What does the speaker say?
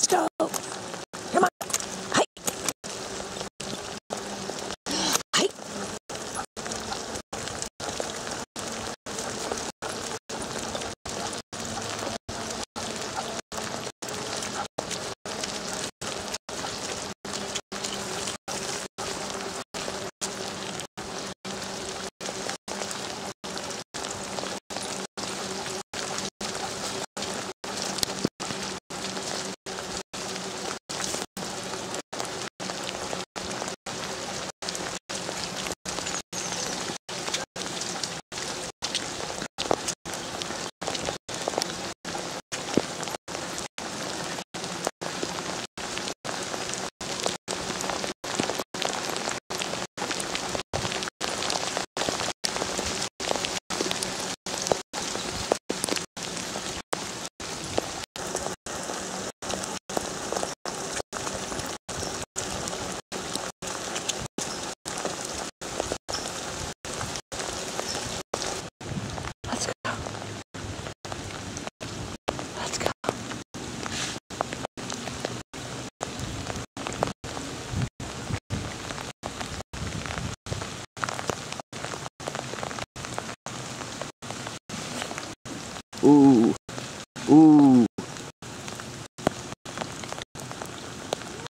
Let's go. Ooh.